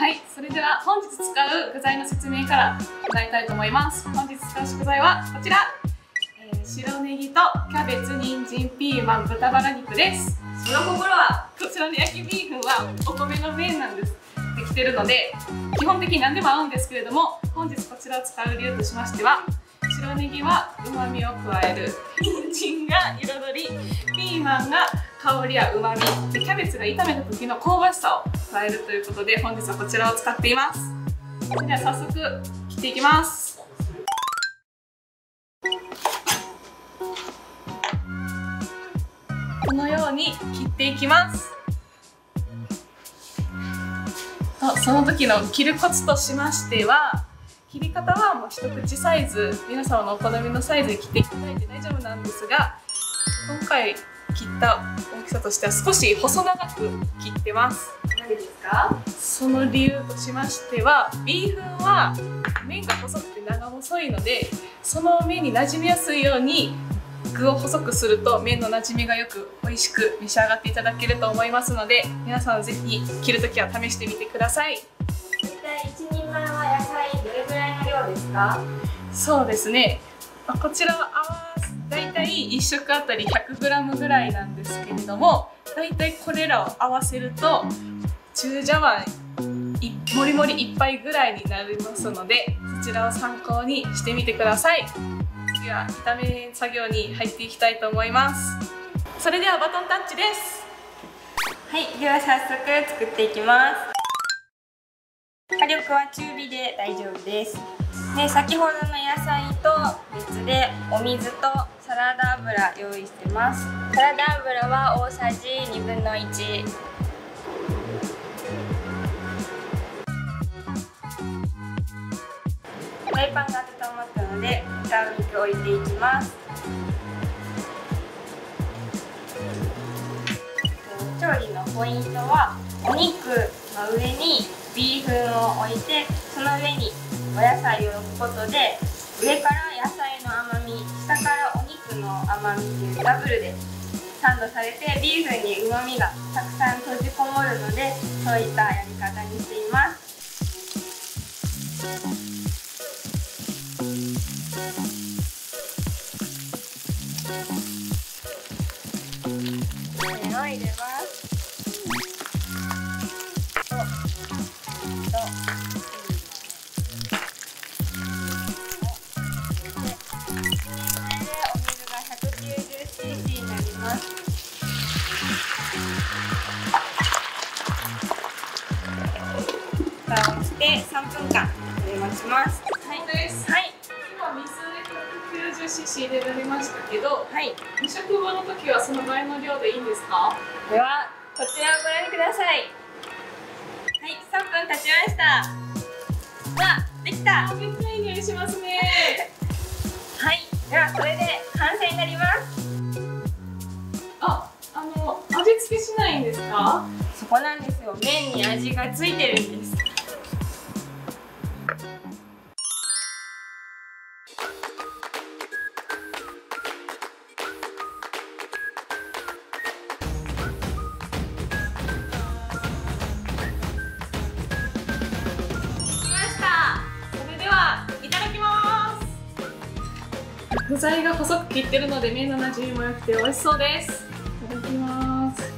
はいそれでは本日使う具材の説明から伺いたいと思います。本日使う食材はこちら、えー、白ネギとキャベツ人参ピーマン豚バラ肉です。その心はこちらの焼きビーフンはお米の麺なんです。できてるので基本的に何でも合うんですけれども本日こちらを使う理由としましては白ネギは旨味を加える。人参が彩りピーマンが香りや旨味でキャベツが炒めた時の香ばしさを加えるということで本日はこちらを使っています。では早速切っていきます。このように切っていきます。とその時の切るコツとしましては切り方はもう一口サイズ皆様のお好みのサイズで切っていただいて大丈夫なんですが今回切った大きさとしては少し細長く切ってます。何ですか？その理由としましてはビーフンは麺が細くて長細いのでその麺に馴染みやすいように具を細くすると麺の馴染みがよく美味しく召し上がっていただけると思いますので皆さんぜひ切るときは試してみてくださいか？そうですね。こちらは合わ大体1食あたり 100g ぐらいなんですけれども大体これらを合わせると中茶碗もりもり1杯ぐらいになりますのでそちらを参考にしてみてください。次は炒め作業に入っていきたいと思います。それではバトンタッチです。はいでは早速作っていきます。火力は中火で大丈夫です。で先ほどの野菜と別でお水とサラダ油用意してます。サラダ油は大さじ2分の1フライパンが温まったので豚肉置いていきます。調理のポイントはお肉の上にビーフンを置いてその上にお野菜を置くことで上から野菜の甘み下からお肉の甘みっていうダブルでサンドされてビーフにうまみがたくさん閉じこもるのでそういったやり方にしています。これを入蓋をして3分間待ちます。はい。はい。今水で 190cc 入れられましたけど、はい。二食後の時はその倍の量でいいんですか？ではこちらをご覧ください。はい、3分経ちました。わ、できた。めっちゃいい匂いしますね。はい、ではこれで完成になります。あ、あの味付けしないんですか？そこなんですよ。麺に味がついてるんです。具材が細く切ってるので麺の馴染みも良くて美味しそうです。いただきます。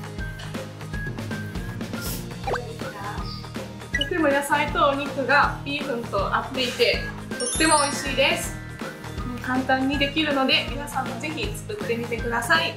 とても野菜とお肉がビーフンと合っていてとっても美味しいです。簡単にできるので皆さんもぜひ作ってみてください